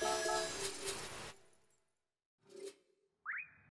いいね。